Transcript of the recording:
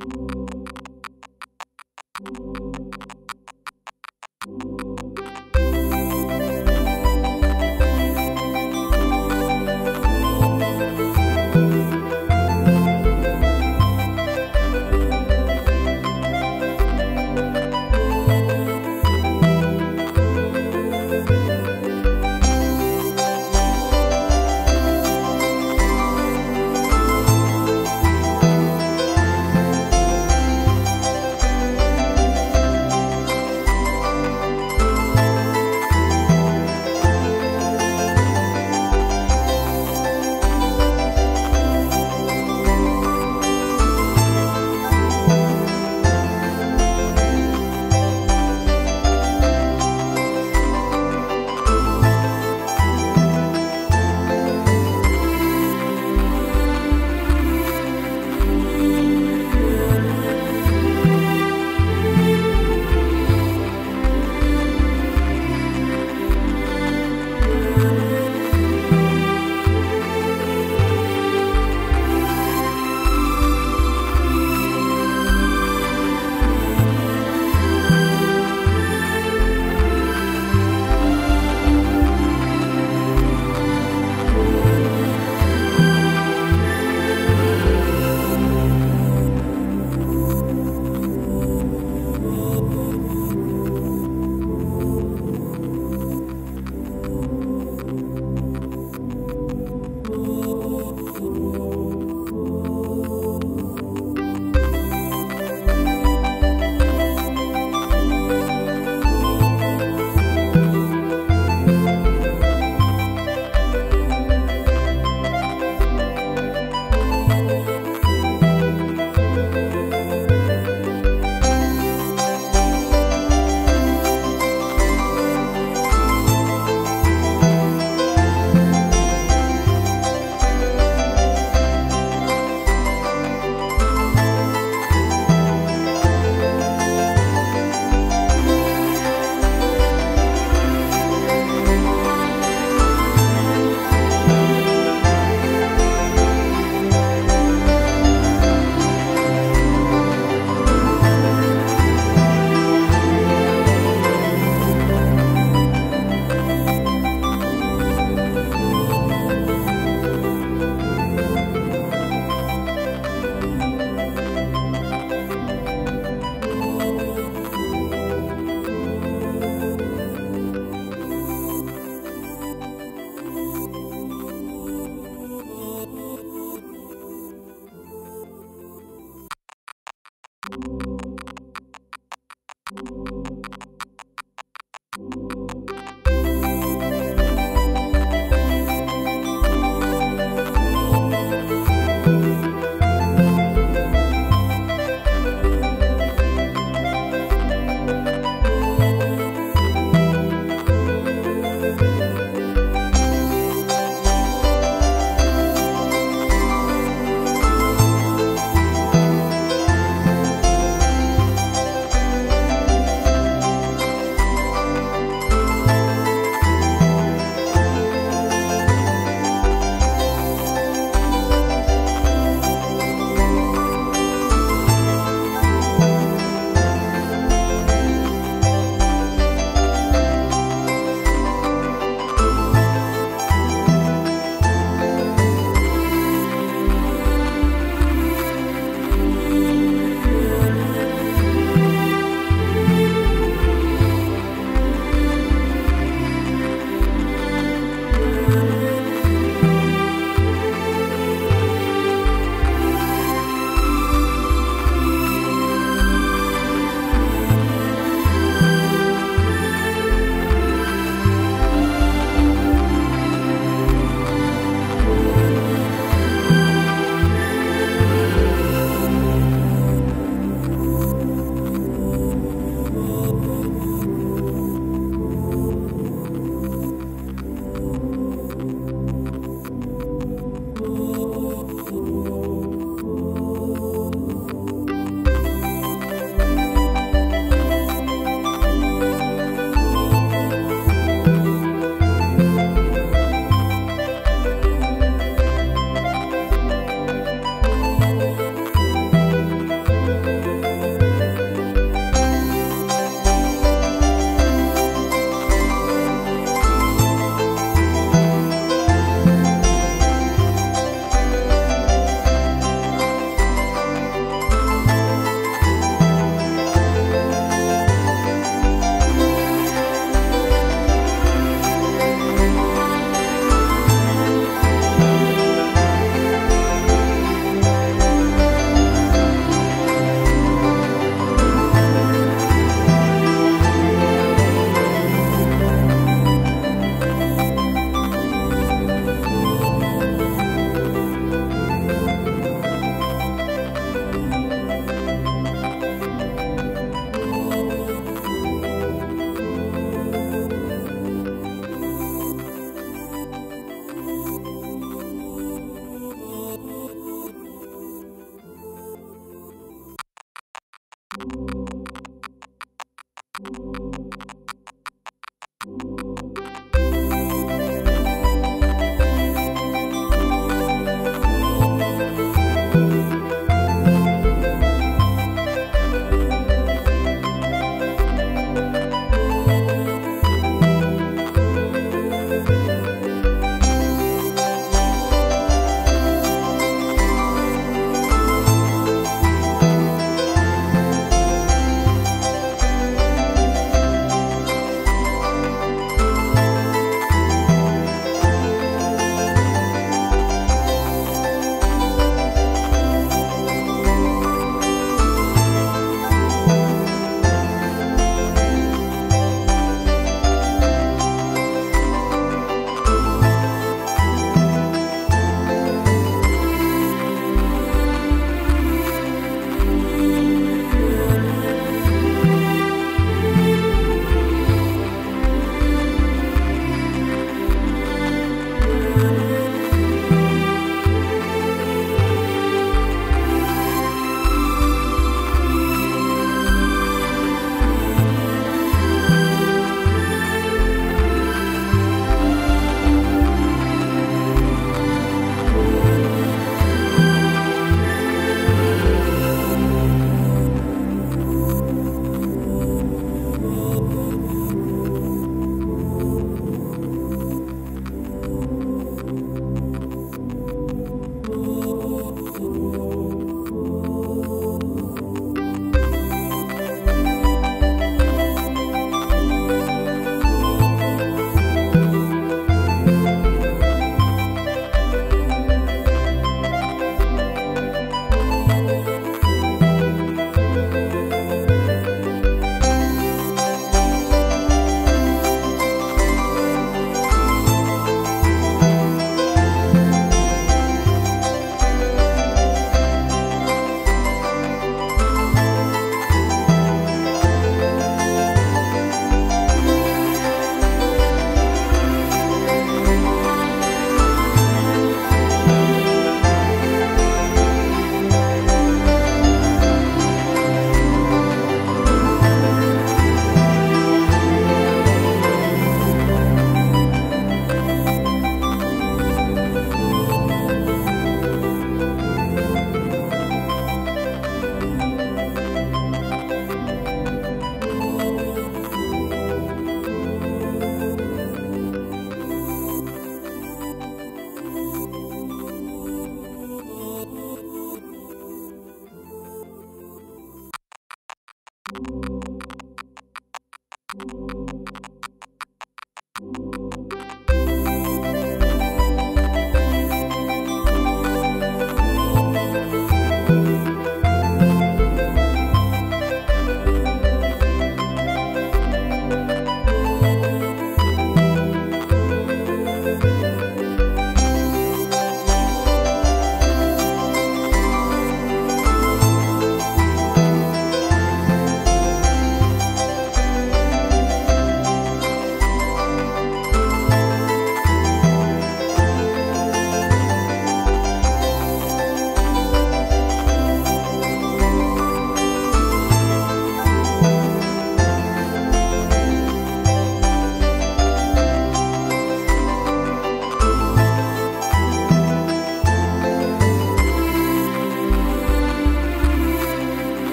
you